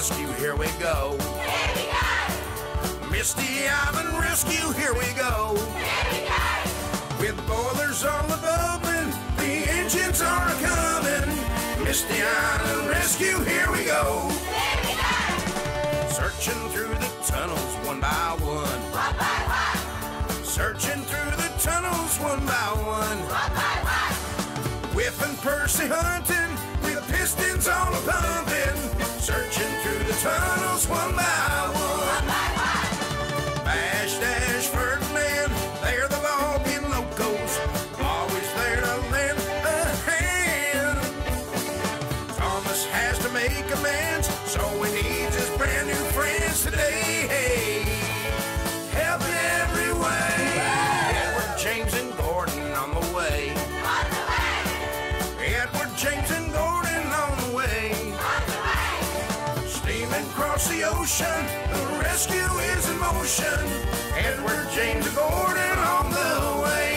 Rescue, here we go. Here we go. Misty Island Rescue, here we go. Here we go. With boilers all above and the engines are coming. Misty Island Rescue, here we go. Here we go. Searching through the tunnels one by one. One by one. Searching through the tunnels one by one. One by one. Whipping Percy hunting with pistons all a Edward, James, and Gordon on the way. On the way. Steaming across the ocean, the rescue is in motion. Edward, James, and Gordon on the way.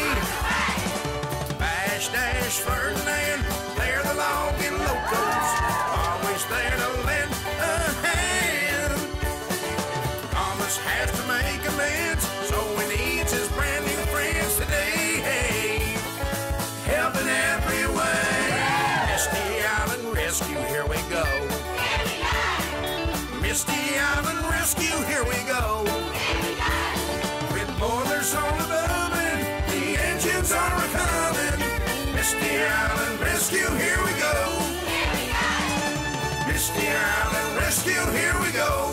Bash, Dash, Ferdinand, Rescue, here we go. Here we go. Misty Island Rescue, here we go. Here we go. With boilers on above and the engines are coming. Misty Island Rescue, here we go. Here we go. Misty Island Rescue, here we go.